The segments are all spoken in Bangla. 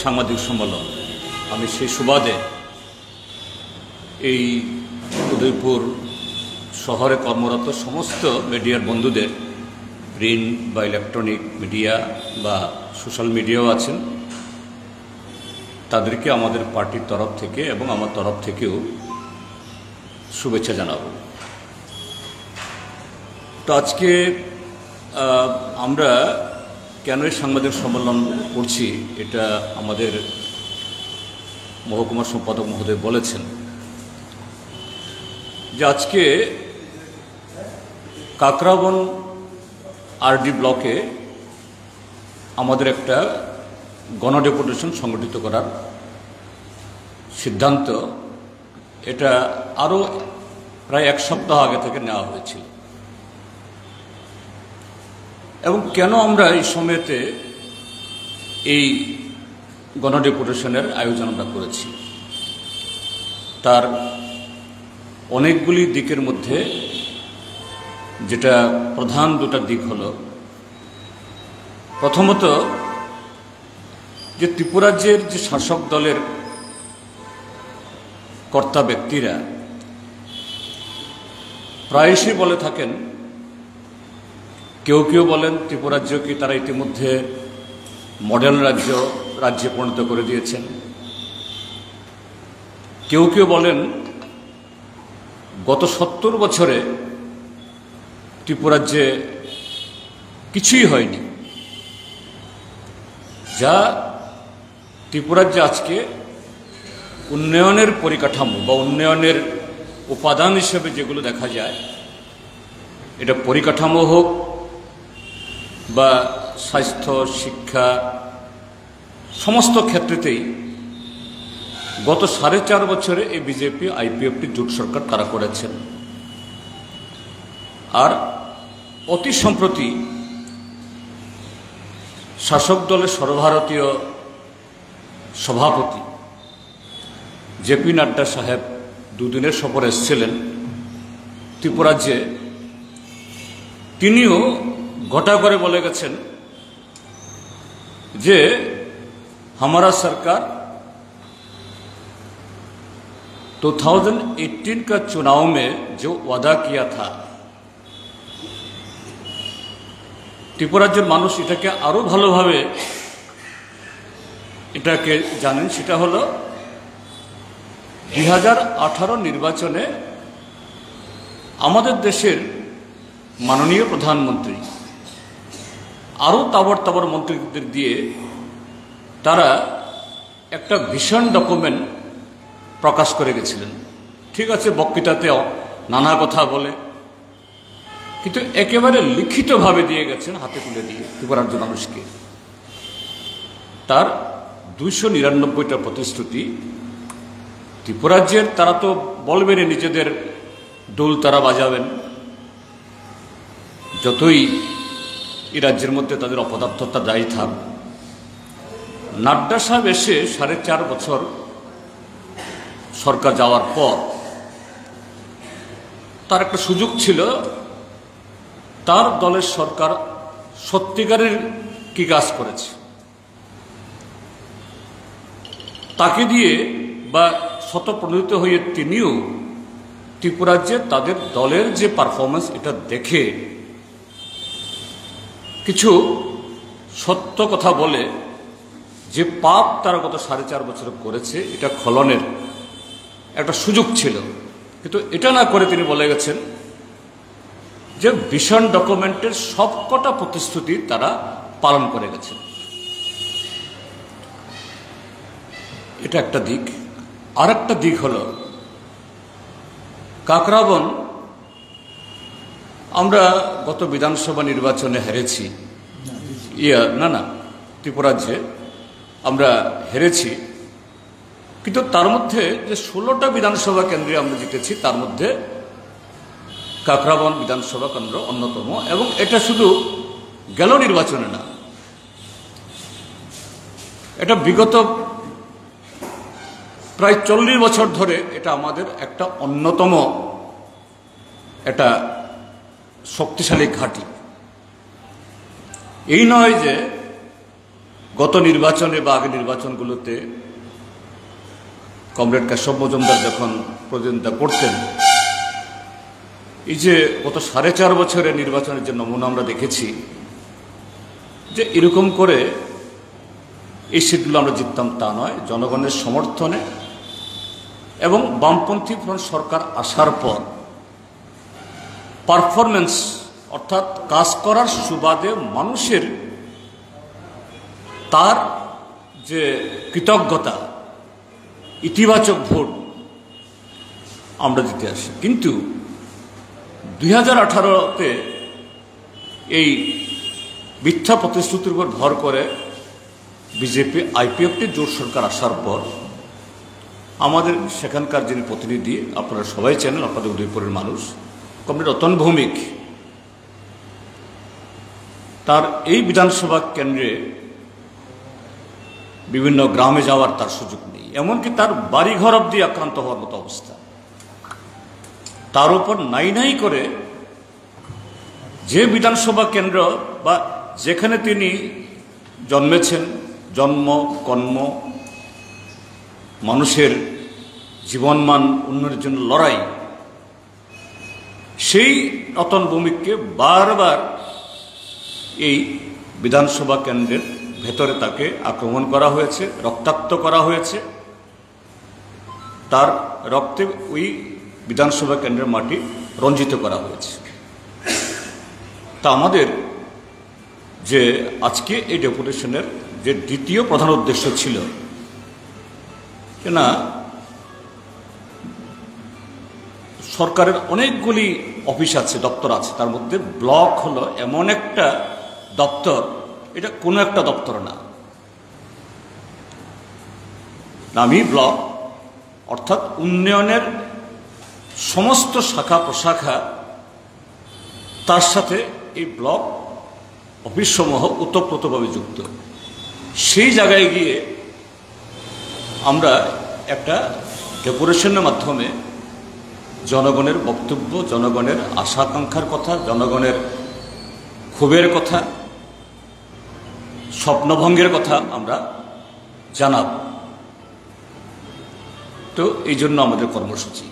সাংবাদিক সম্মেলন। আমি সেই সুবাদে এই উদয়পুর শহরে কর্মরত সমস্ত মিডিয়ার বন্ধুদের প্রিন্ট বা ইলেকট্রনিক মিডিয়া বা সোশ্যাল মিডিয়াও আছেন, তাদেরকে আমাদের পার্টির তরফ থেকে এবং আমার তরফ থেকেও শুভেচ্ছা জানাব। তো আজকে আমরা কেন এই সাংবাদিক সম্মেলন করছি এটা আমাদের মহকুমা সম্পাদক মহোদয় বলেছেন। যে আজকে কাকরাবন আরডি ব্লকে আমাদের একটা গণডেপুটেশন সংগঠিত করার সিদ্ধান্ত এটা আরও প্রায় এক সপ্তাহ আগে থেকে নেওয়া হয়েছিল। এবং কেন আমরা এই সময়তে এই গণডেপুটেশনের আয়োজন আমরা করেছি? তার অনেকগুলি দিকের মধ্যে যেটা প্রধান দুটা দিক হলো, প্রথমত যে ত্রিপুরাজ্যের যে শাসক দলের কর্তা ব্যক্তিরা প্রায়শই বলে থাকেন কেউ কেউ বলেন ত্রিপুরাজ্যকে তারা ইতিমধ্যে মডেল রাজ্য, রাজ্যে পরিণত করে দিয়েছেন। কেউ কেউ বলেন গত সত্তর বছরে ত্রিপুরাজ্যে কিছুই হয়নি। যা ত্রিপুরাজ্যে আজকে উন্নয়নের পরিকাঠামো বা উন্নয়নের উপাদান হিসেবে যেগুলো দেখা যায়, এটা পরিকাঠামো হোক বা স্বাস্থ্য, শিক্ষা, সমস্ত ক্ষেত্রেতেই গত সাড়ে চার বছরে এই বিজেপি, আইপিএফটি জোট সরকার তারা করেছেন। আর অতি সম্প্রতি শাসক দলের সর্বভারতীয় সভাপতি জেপি নাড্ডা সাহেব দুদিনের সফর এসেছিলেন। ত্রিপুরাজ্যে তিনিও ঘটা করে বলে গেছেন যে हमारा सरकार 2018 का चुनाव में जो वादा किया था ত্রিপুরাজ্যের মানুষ এটাকে আরো ভালোভাবে এটাকে জানেন সেটা হলো দুই হাজার আঠারো নির্বাচনে আমাদের দেশের মাননীয় প্রধানমন্ত্রী আরও তাবর তাবর মন্ত্রীদের দিয়ে তারা একটা ভীষণ ডকুমেন্ট প্রকাশ করে গেছিলেন। ঠিক আছে, বক্তৃতাতে নানা কথা বলে, কিন্তু একেবারে লিখিতভাবে দিয়ে গেছেন, হাতে তুলে দিয়ে ত্রিপুরাজ্য মানুষকে তার দুইশো নিরানব্বইটা প্রতিশ্রুতি, ত্রিপুরাজ্যের তারা তো বলবেনই নিজেদের দোল তারা বাজাবেন, যতই এই রাজ্যের মধ্যে তাদের অপদার্থতা দায়ী থাক। নাড্ডা সাহেব এসে সাড়ে চার বছর সরকার যাওয়ার পর তার একটা সুযোগ ছিল। তার দলের সরকার সত্যিকারের কি কাজ করেছে? তাকে দিয়ে বা শতপ্রণোদিত হয়ে তিনিও ত্রিপুরাজ্যে তাদের দলের যে পারফরমেন্স এটা দেখে কিছু সত্য কথা বলে যে পাপ তারা গত সাড়ে চার বছর করেছে, এটা খলনের একটা সুযোগ ছিল। কিন্তু এটা না করে তিনি বলে গেছেন যে ভীষণ ডকুমেন্টের সবকটা প্রতিশ্রুতি তারা পালন করে গেছেন। এটা একটা দিক। আর একটা দিক হল, কাকরাবন আমরা গত বিধানসভা নির্বাচনে হেরেছি। ইয়া, না না, ত্রিপুরাজ্যে আমরা হেরেছি। কিন্তু তার মধ্যে যে ষোলোটা বিধানসভা কেন্দ্রে আমরা জিতেছি, তার মধ্যে কাকরাবন বিধানসভা কেন্দ্র অন্যতম এবং এটা শুধু গেল নির্বাচনে না। এটা বিগত প্রায় চল্লিশ বছর ধরে এটা আমাদের একটা অন্যতম একটা শক্তিশালী ঘাঁটি। এই নয় যে গত নির্বাচনে বা আগে নির্বাচনগুলোতে কমরেড কেশব মজুমদার যখন প্রতিদ্বন্দ্বিতা করতেন, এই যে গত সাড়ে চার বছরের নির্বাচনের যে নমুনা আমরা দেখেছি, যে এরকম করে এই সিটগুলো আমরা জিততাম তা নয়, জনগণের সমর্থনে এবং বামপন্থী ফ্রন্ট সরকার আসার পর পারফরমেন্স অর্থাৎ কাজ করার সুবাদে মানুষের তার যে কৃতজ্ঞতা, ইতিবাচক ভোট আমরা দিতে আসি। কিন্তু দুই হাজার আঠারোতে এই মিথ্যা প্রতিশ্রুতির উপর ভর করে বিজেপি আইপিএফটি জোট সরকার আসার পর আমাদের সেখানকার যিনি প্রতিনিধি, আপনারা সবাই চেনেন, আপনাদের উদয়পুরের মানুষ কমরেড রতন ভৌমিক, তার এই বিধানসভা কেন্দ্রে বিভিন্ন গ্রামে যাওয়ার তার সুযোগ নেই। এমনকি তার বাড়িঘর অব্দি আক্রান্ত হওয়ার মতো অবস্থা। তার উপর নাই নাই করে যে বিধানসভা কেন্দ্র বা যেখানে তিনি জন্মেছেন, জন্ম, কর্ম, মানুষের জীবনমান উন্নয়নের জন্য লড়াই সেই রতন ভৌমিককে বারবার এই বিধানসভা কেন্দ্রের ভেতরে তাকে আক্রমণ করা হয়েছে, রক্তাক্ত করা হয়েছে। তার রক্তে ওই বিধানসভা কেন্দ্রের মাটি রঞ্জিত করা হয়েছে। তা আমাদের যে আজকে এই ডেপুটেশনের যে দ্বিতীয় প্রধান উদ্দেশ্য ছিল যে না সরকারের অনেকগুলি অফিস আছে, দপ্তর আছে। তার মধ্যে ব্লক হলো এমন একটা দপ্তর, এটা কোনো একটা দপ্তর না। নামি ব্লক, অর্থাৎ উন্নয়নের সমস্ত শাখা, প্রশাখা, তার সাথে এই ব্লক অফিসসমূহ ওতপ্রোতভাবে যুক্ত। সেই জায়গায় গিয়ে আমরা একটা ডেকোরেশনের মাধ্যমে জনগণের বক্তব্য, জনগণের আশা আকাঙ্ক্ষার কথা, জনগণের ক্ষোভের কথা, স্বপ্নভঙ্গের কথা আমরা জানাব। তো এই জন্য আমাদের কর্মসূচি।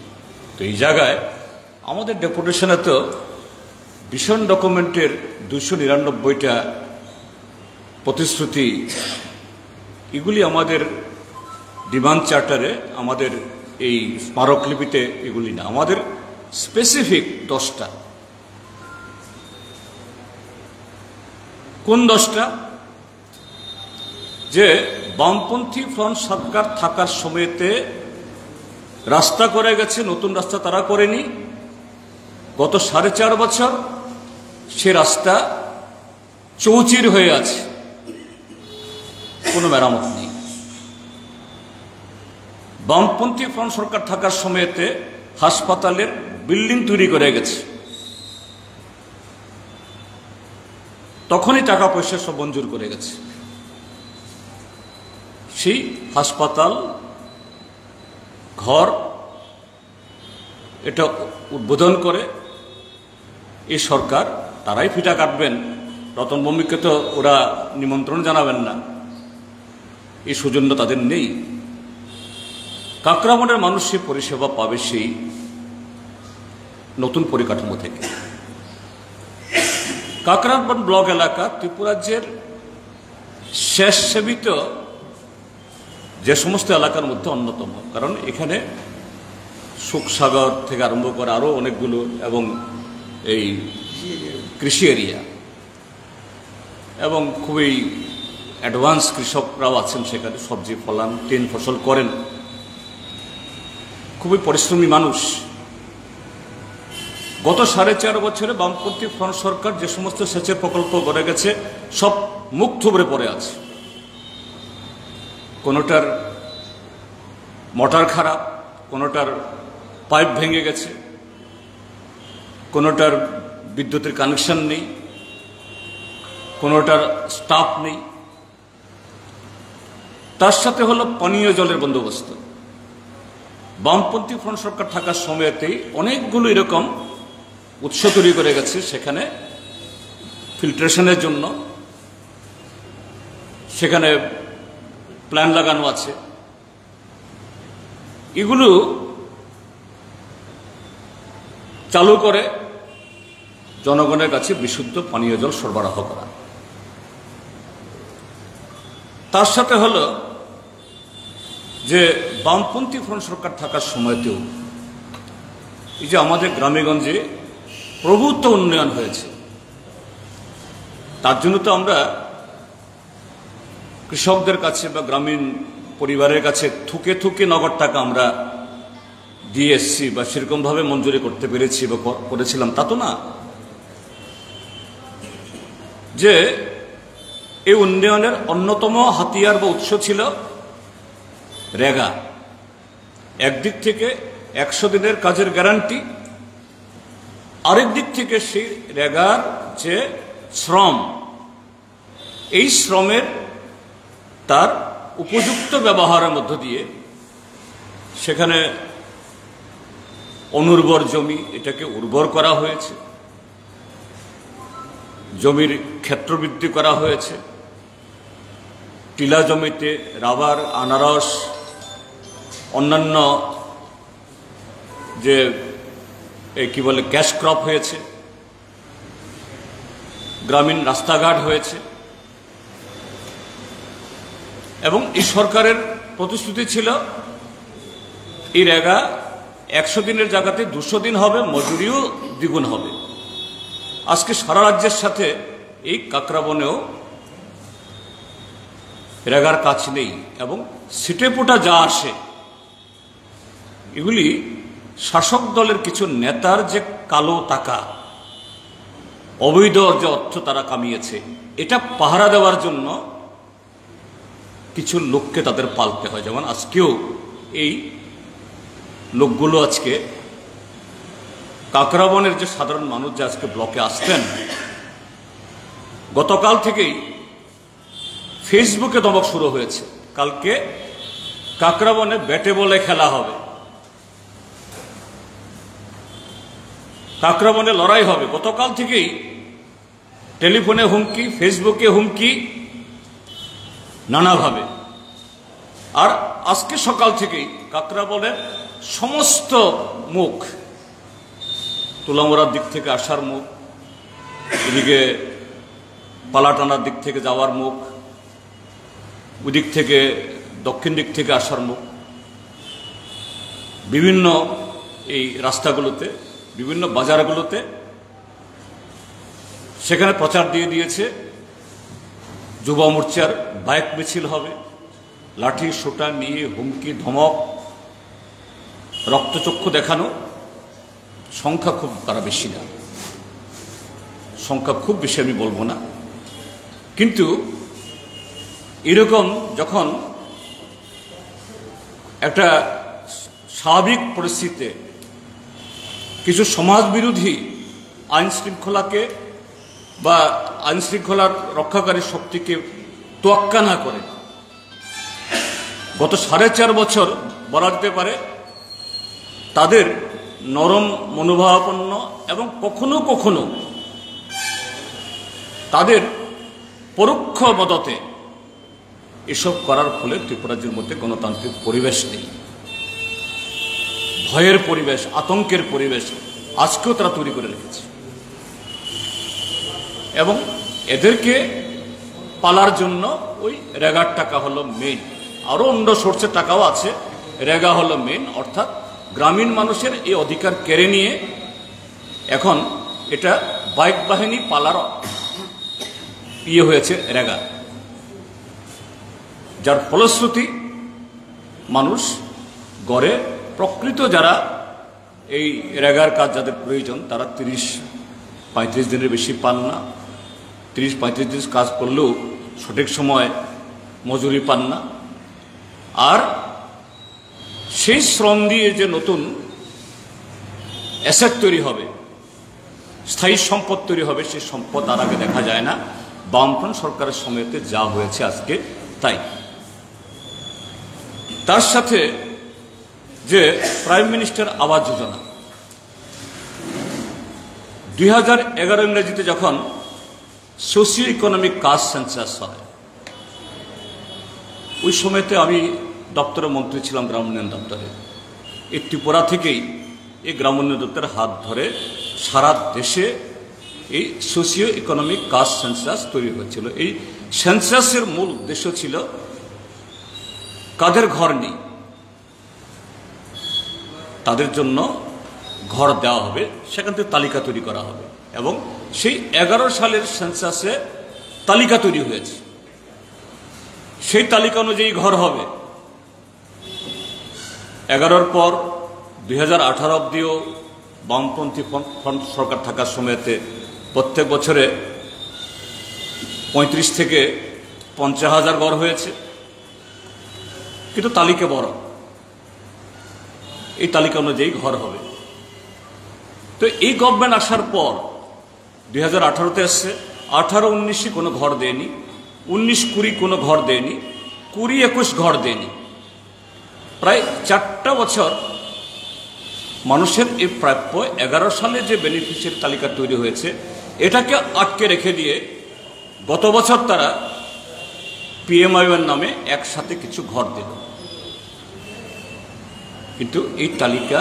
তো এই জায়গায় আমাদের ডেপুটেশনে তো ভীষণ ডকুমেন্টের দুশো নিরানব্বইটা প্রতিশ্রুতি, এগুলি আমাদের ডিমান্ড চার্টারে আমাদের এই স্মারকলিপিতে এগুলি না। আমাদের স্পেসিফিক দশটা। কোন দশটা? যে বামপন্থী ফ্রন্ট সরকার থাকার সময়তে রাস্তা করে গেছে, নতুন রাস্তা তারা করেনি। গত সাড়ে চার বছর সে রাস্তা চৌচির হয়ে আছে। কোনো মেরামত নেই। বামপন্থী ফ্রন্ট সরকার থাকার সময়তে হাসপাতালের বিল্ডিং তৈরি করে গেছে। তখনই টাকা পয়সা সব মঞ্জুর করে গেছে। সেই হাসপাতাল, ঘর, এটা উদ্বোধন করে এই সরকার, তারাই ফিটা কাটবেন। রতন ভৌমিককে তো ওরা নিমন্ত্রণ জানাবেন না। এই সৌজন্য তাদের নেই। কাকরামনের মানুষ সে পরিষেবা পাবে সেই নতুন পরিকাঠামো থেকে। কাকরামন ব্লক এলাকা ত্রিপুরাজ্যের শেষ সেবিত যে সমস্ত এলাকার মধ্যে অন্যতম। কারণ এখানে সুখসাগর থেকে আরম্ভ করে আরও অনেকগুলো এবং এই কৃষি এরিয়া এবং খুবই অ্যাডভান্স কৃষকরাও আছেন সেখানে, সবজি ফলান, তিন ফসল করেন। খুবই পরিশ্রমী মানুষ। গত সাড়ে চার বছরে বামপন্থী ফ্রন্ট সরকার যে সমস্ত সেচের প্রকল্প গড়ে গেছে, সব মুখ থুবড়ে পড়ে আছে। কোনোটার মোটর খারাপ, কোনোটার পাইপ ভেঙে গেছে, কোনোটার বিদ্যুতের কানেকশন নেই, কোনোটার স্টাফ নেই। তার সাথে হলো পানীয় জলের বন্দোবস্ত। বামপন্থী ফ্রন্ট সরকার থাকার সময়তেই অনেকগুলো এরকম উৎস তৈরি করে গেছে সেখানে ফিল্ট্রেশনের জন্য। সেখানে প্ল্যান লাগানো আছে। এগুলো চালু করে জনগণের কাছে বিশুদ্ধ পানীয় জল সরবরাহ করা। তার সাথে হল যে বামপন্থী ফ্রন্ট সরকার থাকার সময়তেও এই যে আমাদের গ্রামেগঞ্জে প্রভূত উন্নয়ন হয়েছে, তার জন্য তো আমরা কৃষকদের কাছে বা গ্রামীণ পরিবারের কাছে থুকে থুকে নগদ টাকা আমরা দিয়ে এসছি বা সেরকমভাবে মঞ্জুরি করতে পেরেছি বা করেছিলাম, তা তো না। যে এই উন্নয়নের অন্যতম হাতিয়ার বা উৎস ছিল রেগা। একদিক থেকে একশো দিনের কাজের গ্যারান্টি আরেক দিক থেকে সেই রেগার যে শ্রম, এই শ্রমের তার উপযুক্ত ব্যবহারের মধ্য দিয়ে সেখানে অনুর্বর জমি এটাকে উর্বর করা হয়েছে, জমির ক্ষেত্রবৃদ্ধি করা হয়েছে, টিলা জমিতে রাবার, আনারস অন্যান্য যে কি বলে, ক্যাশ ক্রপ হয়েছে, গ্রামীণ রাস্তাঘাট হয়েছে, এবং এই সরকারের প্রতিশ্রুতি ছিল, এই রেগা একশো দিনের জায়গাতে দুশো দিন হবে, মজুরিও দ্বিগুণ হবে। আজকে সারা রাজ্যের সাথে এই কাকরাবনেও রেগার কাজ নেই, এবং সিটেপোটা যা আসে এগুলি শাসক দলের কিছু নেতার যে কালো টাকা, অবৈধ যে অর্থ তারা কামিয়েছে, এটা পাহারা দেওয়ার জন্য কিছু লোককে তাদের পালতে হয়। যেমন আজকেও এই লোকগুলো আজকে কাকরাবনের যে সাধারণ মানুষ যে আজকে ব্লকে আসতেন গতকাল থেকেই ফেসবুকে দমক শুরু হয়েছে। কালকে কাকরাবনে ব্যাটে বলে খেলা হবে। কাকরাবনে লড়াই হবে। গতকাল থেকেই টেলিফোনে হুমকি, ফেসবুকে হুমকি, নানাভাবে। আর আজকে সকাল থেকেই কাকরাবনের সমস্ত মুখ তুলামোড়ার দিক থেকে আসার মুখ, এদিকে পালাটানার দিক থেকে যাওয়ার মুখ, ওদিক থেকে দক্ষিণ দিক থেকে আসার মুখ। বিভিন্ন এই রাস্তাগুলোতে বিভিন্ন বাজারগুলোতে সেখানে প্রচার দিয়ে দিয়েছে, যুব মোর্চার বাইক মিছিল হবে, লাঠি, সোটা নিয়ে হুমকি, ধমক, রক্তচক্ষু দেখানো, সংখ্যা খুব তারা বেশি না। সংখ্যা খুব বেশি আমি বলব না। কিন্তু এরকম যখন একটা স্বাভাবিক পরিস্থিতিতে কিছু সমাজ বিরোধী আইন শৃঙ্খলাকে বা আইন শৃঙ্খলার রক্ষাকারী শক্তিকে তোয়াক্কা না করে। গত সাড়ে চার বছর বলা যেতে পারে তাদের নরম মনোভাবাপন্ন এবং কখনো কখনো তাদের পরোক্ষ মদতে এসব করার ফলে ত্রিপুরাজ্যের মধ্যে গণতান্ত্রিক পরিবেশ নেই। ভয়ের পরিবেশ, আতঙ্কের পরিবেশ আজকেও তারা তৈরি করে রেখেছে। এবং এদেরকে পালার জন্য ওই রেগার টাকা হলো মেইন আরও অন্য সোর্সের টাকাও আছে। রেগা হলো মেন অর্থাৎ গ্রামীণ মানুষের এই অধিকার কেড়ে নিয়ে এখন এটা বাইক বাহিনী পালার ইয়ে হয়েছে রেগা। যার ফলশ্রুতি মানুষ গড়ে প্রকৃত যারা এই রেগার কাজ যাদের প্রয়োজন, তারা তিরিশ, পঁয়ত্রিশ দিনের বেশি পান না। তিরিশ, পঁয়ত্রিশ দিন কাজ করলেও সঠিক সময় মজুরি পান না। আর সেই শ্রম দিয়ে যে নতুন অ্যাসেট তৈরি হবে, স্থায়ী সম্পদ তৈরি হবে, সেই সম্পদ আর আগে দেখা যায় না। বামফ্রন্ট সরকারের সময়তে যা হয়েছে আজকে তাই। তার সাথে যে প্রাইম মিনিস্টার আবাস যোজনা দুই হাজার এগারো ইংরেজিতে যখন সোশিও ইকোনমিক কাস্ট সেন্সাস হয়, ওই সময়তে আমি দপ্তরের মন্ত্রী ছিলাম গ্রাম উন্নয়ন দপ্তরে। এই ত্রিপুরা থেকেই এই গ্রাম উন্নয়ন দপ্তরের হাত ধরে সারা দেশে এই সোশিও ইকোনমিক কাস্ট সেন্সাস তৈরি হয়েছিল। এই সেন্সাসের মূল উদ্দেশ্য ছিল, কাদের ঘর নেই? তাদের জন্য ঘর দেওয়া হবে, সেখান থেকে তালিকা তৈরি করা হবে। এবং সেই এগারো সালের সেন্সাসে তালিকা তৈরি হয়েছে। সেই তালিকা অনুযায়ী ঘর হবে। এগারোর পর দুই হাজার আঠারো অব্দিও বামপন্থী ফ্রন্ট সরকার থাকার সময়তে প্রত্যেক বছরে পঁয়ত্রিশ থেকে পঞ্চাশ হাজার ঘর হয়েছে। কিন্তু তালিকা বড়। এই তালিকা অনুযায়ী ঘর হবে। তো এই গভর্নমেন্ট আসার পর, দুই হাজার আঠারোতে আসছে আঠারো উনিশে কোনো ঘর দেয়নি উনিশ কুড়ি কোনো ঘর দেয়নি কুড়ি একুশ ঘর দেয়নি। প্রায় চারটা বছর মানুষের এই প্রাপ্য এগারো সালে যে বেনিফিসিয়ারি তালিকা তৈরি হয়েছে, এটাকে আটকে রেখে দিয়ে গত বছর তারা পিএমআইএর নামে একসাথে কিছু ঘর দিল। কিন্তু এই তালিকা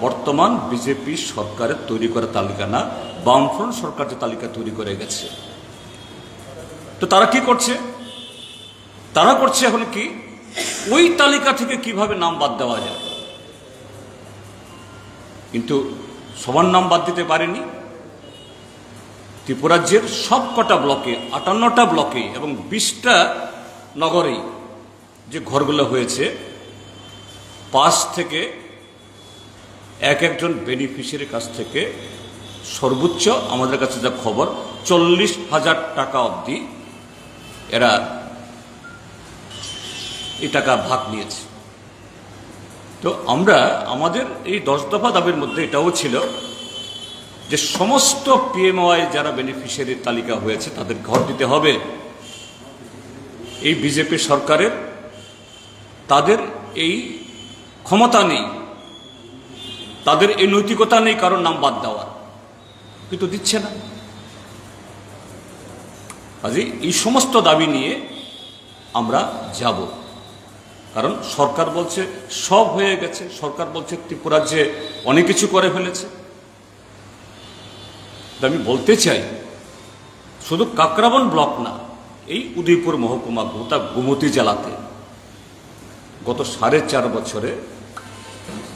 বর্তমান বিজেপি সরকারের তৈরি করা তালিকা না, বামফ্রন্ট সরকার যে তালিকা তৈরি করে গেছে। তো তারা কি করছে? তারা করছে এখন কি? ওই তালিকা থেকে কীভাবে নাম বাদ দেওয়া যায়? কিন্তু সবার নাম বাদ দিতে পারেনি। ত্রিপুরাজ্যের সব কটা ব্লকে, আটান্নটা ব্লকে এবং বিশটা নগরেই যে ঘরগুলো হয়েছে পাঁচ থেকে এক একজন বেনিফিশিয়ারির কাছ থেকে সর্বোচ্চ আমাদের কাছে যা খবর, চল্লিশ হাজার টাকা অবধি এরা এই টাকা ভাগ নিয়েছে। তো আমরা, আমাদের এই দশ দফা দাবির মধ্যে এটাও ছিল যে সমস্ত পিএমওয়াই যারা বেনিফিশিয়ারির তালিকা হয়েছে তাদের ঘর দিতে হবে। এই বিজেপি সরকারের, তাদের এই ক্ষমতা নেই। তাদের এই নৈতিকতা নেই কারোর নাম বাদ দেওয়ার। কিন্তু দিচ্ছে না। কাজে এই সমস্ত দাবি নিয়ে আমরা যাব। কারণ সরকার বলছে সব হয়ে গেছে। সরকার বলছে ত্রিপুরা যে অনেক কিছু করে ফেলেছে। আমি বলতে চাই, শুধু কাকরাবন ব্লক না, এই উদয়পুর মহকুমা গোটা গোমতী জেলাতে গত সাড়ে চার বছরে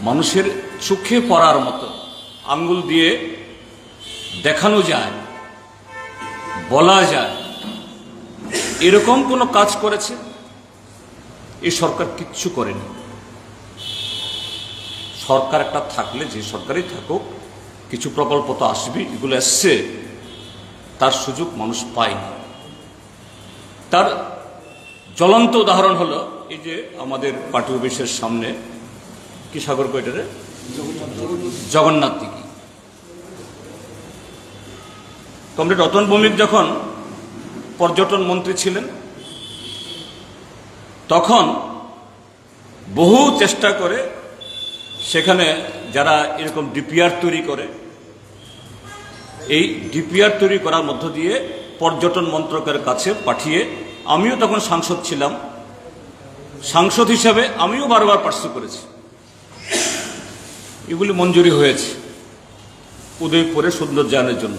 মানুষের চোখে পড়ার মতো আঙ্গুল দিয়ে দেখানো যায়, বলা যায়, এরকম কোনো কাজ করেছে? এই সরকার কিচ্ছু করেনি। সরকার একটা থাকলে, যে সরকারই থাকুক, কিছু প্রকল্প তো আসবে, এগুলো এসছে, তার সুযোগ মানুষ পায়নি। তার জ্বলন্ত উদাহরণ হলো এই যে আমাদের পার্টি অফিসের সামনে, কি সাগর কয়টারে জগন্নাথ দিঘি। কমরেড রতন ভৌমিক যখন পর্যটন মন্ত্রী ছিলেন, তখন বহু চেষ্টা করে সেখানে যারা এরকম ডিপিআর তৈরি করে, এই ডিপিআর তৈরি করার মধ্য দিয়ে পর্যটন মন্ত্রকের কাছে পাঠিয়ে আমিও তখন সাংসদ ছিলাম। সাংসদ হিসাবে আমিও বারবার পার্শ্ব করেছি। এগুলি মঞ্জুরি হয়েছে উদয়পুরে সৌন্দর্যায়নের জন্য।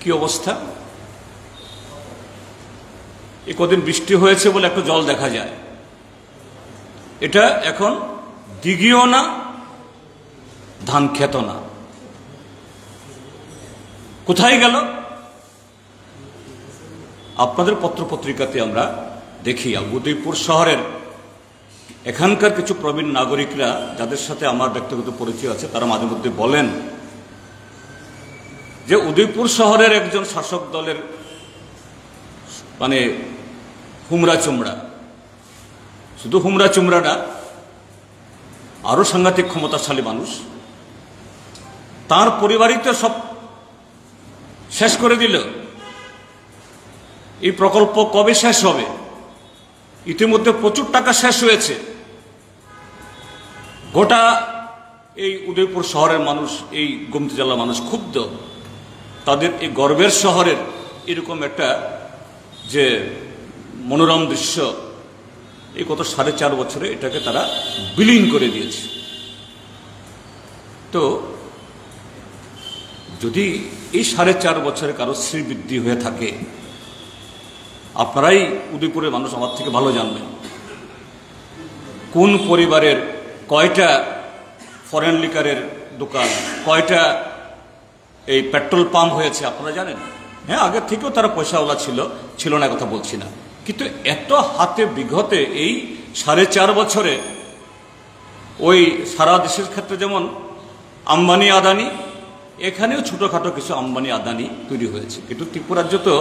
কি অবস্থা? এ কদিন বৃষ্টি হয়েছে বলে একটু জল দেখা যায়। এটা এখন দিঘিও না ধান খেত না। কোথায় গেল? আপনাদের পত্রপত্রিকাতে আমরা দেখি উদয়পুর শহরের এখানকার কিছু প্রবীণ নাগরিকরা যাদের সাথে আমার ব্যক্তিগত পরিচয় আছে, তারা মাঝে মধ্যে বলেন যে উদয়পুর শহরের একজন শাসক দলের মানে হুমরা চুমড়া। শুধু হুমরা চুমড়া না আরও সাংঘাতিক ক্ষমতাশালী মানুষ। তার পরিবারই তো সব শেষ করে দিল। এই প্রকল্প কবে শেষ হবে? ইতিমধ্যে প্রচুর টাকা শেষ হয়েছে। গোটা এই উদয়পুর শহরের মানুষ, এই গোমতি জেলার মানুষ ক্ষুব্ধ। তাদের এই গর্বের শহরের এরকম একটা যে মনোরম দৃশ্য, এই গত সাড়ে চার বছরে এটাকে তারা বিলীন করে দিয়েছে। তো যদি এই সাড়ে চার বছরে কারও শ্রীবৃদ্ধি হয়ে থাকে আপনারাই উদয়পুরের মানুষ আমার থেকে ভালো জানবেন। কোন পরিবারের কয়টা ফরেন লিকারের দোকান, কয়টা এই পেট্রোল পাম্প হয়েছে আপনারা জানেন? হ্যাঁ আগের থেকেও তারা পয়সাওয়ালা ছিল ছিল না কথা বলছি না। কিন্তু এত হাতে বিঘতে এই সাড়ে চার বছরে ওই সারা দেশের ক্ষেত্রে যেমন আম্বানি, আদানি, এখানেও ছোটোখাটো কিছু আম্বানি, আদানি তৈরি হয়েছে। কিন্তু ত্রিপুরাজ্য তো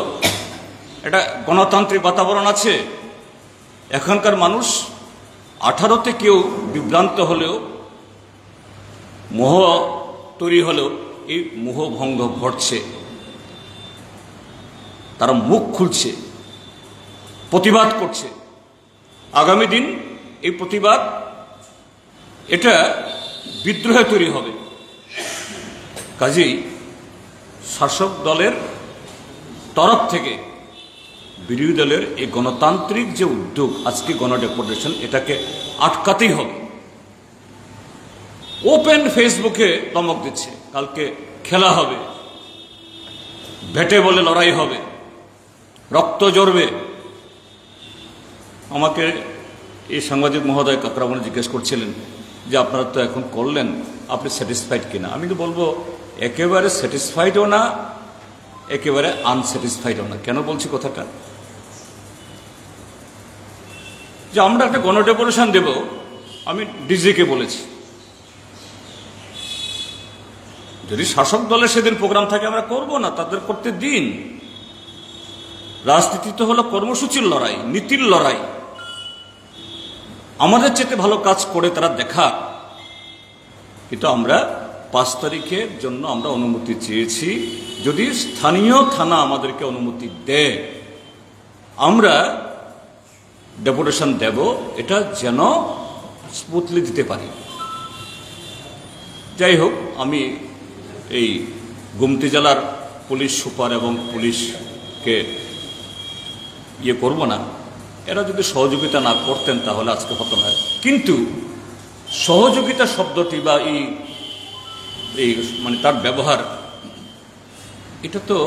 এটা গণতান্ত্রিক বাতাবরণ আছে। এখনকার মানুষ আঠারোতে কেউ বিভ্রান্ত হলেও, মোহ তৈরি হলেও এই মোহভঙ্গ ঘটছে। তারা মুখ খুলছে, প্রতিবাদ করছে। আগামী দিন এই প্রতিবাদ, এটা বিদ্রোহে তৈরি হবে। কাজেই শাসক দলের তরফ থেকে বিরোধী দলের এই গণতান্ত্রিক যে উদ্যোগ, আজকে গণডেপুটেশন এটাকে আটকাতেই হবে। ওপেন ফেসবুকে ধমক দিচ্ছে, কালকে খেলা হবে, ভেটে বলে লড়াই হবে, রক্ত জড়বে আমাকে এই সাংবাদিক মহোদয় কাকরামনে জিজ্ঞেস করছিলেন যে, আপনারা তো এখন করলেন, আপনি স্যাটিসফাইড কিনা? আমি তো বলব, একেবারে স্যাটিসফাইডও না, একেবারে আনস্যাটিসফাইডও না। কেন বলছি কথাটা? যে আমরা একটা গণডেপুটেশন দেব, আমি ডিজিকে বলেছি। যদি শাসক দলের সেদিন প্রোগ্রাম থাকে, আমরা করব না, তাদের করতে দিন। রাজনীতি তো হলো কর্মসূচির লড়াই, নীতির লড়াই। আমাদের চেতে ভালো কাজ করে তারা দেখা কিন্তু আমরা পাঁচ তারিখের জন্য আমরা অনুমতি চেয়েছি, যদি স্থানীয় থানা আমাদেরকে অনুমতি দেয়। আমরা ডেপুটেশন দেব, এটা যেন স্মুথলি দিতে পারি। যাই হোক, আমি এই গুমতি জেলার পুলিশ সুপার এবং পুলিশকে ইয়ে করব না। এরা যদি সহযোগিতা না করতেন তাহলে আজকে হতো না। কিন্তু সহযোগিতা শব্দটি বা এই এই মানে তার ব্যবহার, এটা তো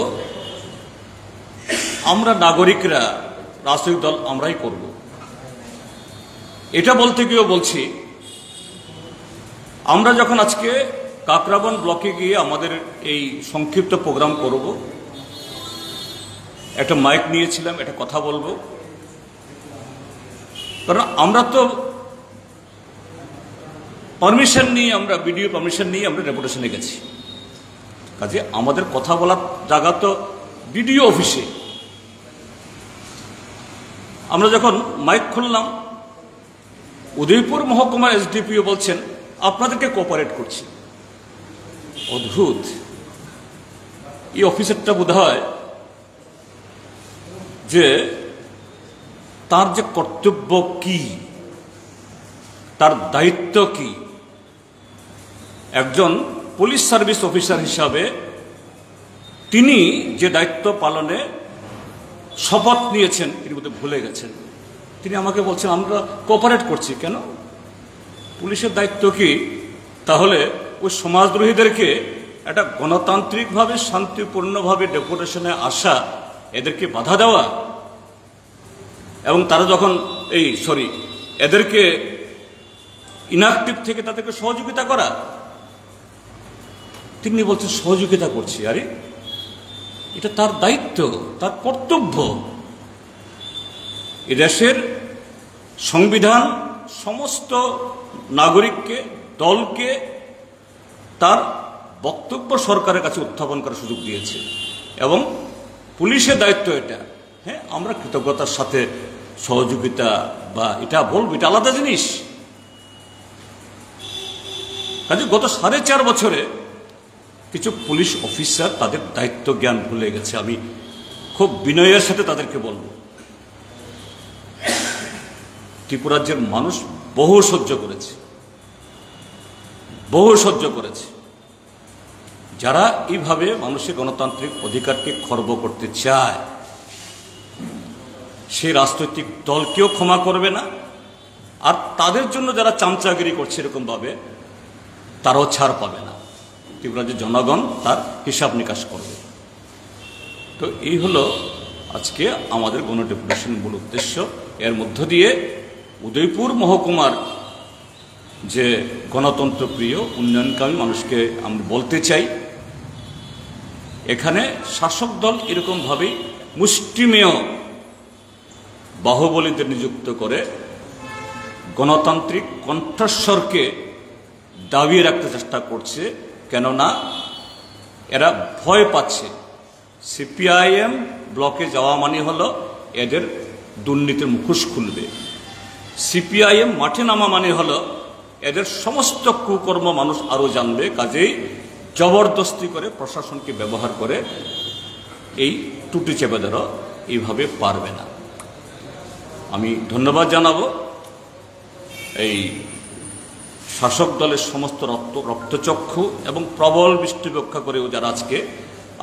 আমরা নাগরিকরা রাজনৈতিক দল আমরাই করব। এটা বলতে গিয়েও বলছি, আমরা যখন আজকে কাকরাবন ব্লকে গিয়ে আমাদের এই সংক্ষিপ্ত প্রোগ্রাম করব, একটা মাইক নিয়েছিলাম, একটা কথা বলব। কারণ আমরা তো পারমিশন নিয়ে, আমরা ভিডিও পারমিশন নিয়ে আমরা ডেপুটেশনে গেছি। কাজে আমাদের কথা বলার জায়গা তো বিডিও অফিসে আমরা যখন মাইক খুললাম, উদয়পুর মহকুমার এসডিপিও বলছেন, আপনাদেরকে কোঅপারেট করছি। অদ্ভুত। এই অফিসারটা বোধ হয় যে তার যে কর্তব্য কি, তার দায়িত্ব কি, একজন পুলিশ সার্ভিস অফিসার হিসাবে তিনি যে দায়িত্ব পালনে শপথ নিয়েছেন এর মধ্যে ভুলে গেছেন। তিনি আমাকে বলছেন, আমরা কোঅপারেট করছি, কেন? পুলিশের দায়িত্ব কি? তাহলে ওই সমাজদ্রোহীদেরকে একটা গণতান্ত্রিকভাবে, শান্তিপূর্ণভাবে ডেপুটেশনে আসা, এদেরকে বাধা দেওয়া? এবং তারা যখন এই সরি এদেরকে ইনঅ্যাক্টিভ থেকে তাদেরকে সহযোগিতা করা? তিনি বলছেন, সহযোগিতা করছি, আরে এটা তার দায়িত্ব, তার কর্তব্য। এ দেশের সংবিধান সমস্ত নাগরিককে, দলকে তার বক্তব্য সরকারের কাছে উত্থাপন করার সুযোগ দিয়েছে। এবং পুলিশের দায়িত্ব এটা। হ্যাঁ আমরা কৃতজ্ঞতার সাথে সহযোগিতা বা এটা বলব, এটা আলাদা জিনিস। কাজে গত সাড়ে চার বছরে কিছু পুলিশ অফিসার তাদের দায়িত্ব জ্ঞান ভুলে গেছে, আমি খুব বিনয়ের সাথে তাদেরকে বলব। ত্রিপুরাজ্যের মানুষ বহু সহ্য করেছে। বহু সহ্য করেছে। যারা এইভাবে মানুষের গণতান্ত্রিক অধিকারকে খর্ব করতে চায় সেই রাজনৈতিক দলকেও ক্ষমা করবে না, আর তাদের জন্য যারা চামচাগিরি করছে এরকমভাবে, তারাও ছাড় পাবে না। ত্রিপুরা যে জনগণ, তার হিসাব নিকাশ করবে। তো এই হলো আজকে আমাদের গণ ডেপুটেশন মূল উদ্দেশ্য। এর মধ্য দিয়ে উদয়পুর মহকুমার যে গণতন্ত্র প্রিয়, উন্নয়নকামী মানুষকে আমি বলতে চাই, এখানে শাসক দল এরকমভাবেই মুষ্টিমেয় বাহুবলীদের নিযুক্ত করে গণতান্ত্রিক কণ্ঠস্বরকে দাবিয়ে রাখতে চেষ্টা করছে কেননা এরা ভয় পাচ্ছে। সিপিআইএম ব্লকে যাওয়া মানে হলো এদের দুর্নীতির মুখোশ খুলবে। সিপিআইএম মাঠে নামা মানে হলো এদের সমস্ত কুকর্ম মানুষ আরও জানবে, কাজেই জবরদস্তি করে প্রশাসনকে ব্যবহার করে এই টুটি চেপে ধরো, এইভাবে পারবে না। আমি ধন্যবাদ জানাব। এই শাসক দলের সমস্ত রক্ত, রক্তচক্ষু এবং প্রবল বৃষ্টি রক্ষা করেও যারা আজকে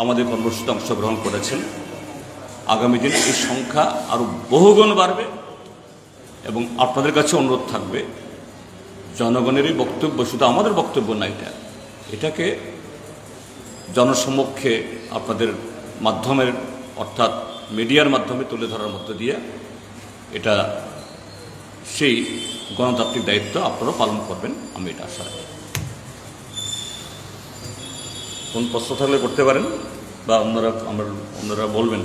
আমাদের কর্মসূচিতে অংশগ্রহণ করেছেন, আগামী দিনে এই সংখ্যা আরও বহুগুণ বাড়বে এবং আপনাদের কাছে অনুরোধ থাকবে জনগণেরই বক্তব্য শুধু আমাদের বক্তব্য না এটা, এটাকে জনসমক্ষে আপনাদের মাধ্যমের অর্থাৎ মিডিয়ার মাধ্যমে তুলে ধরার মধ্য দিয়ে এটা সেই গণতান্ত্রিক দায়িত্ব আপনারা পালন করবেন, আমি এটা আশা রাখি। কোন প্রশ্ন থাকলে করতে পারেন, বা আপনারা, আমার, আপনারা বলবেন।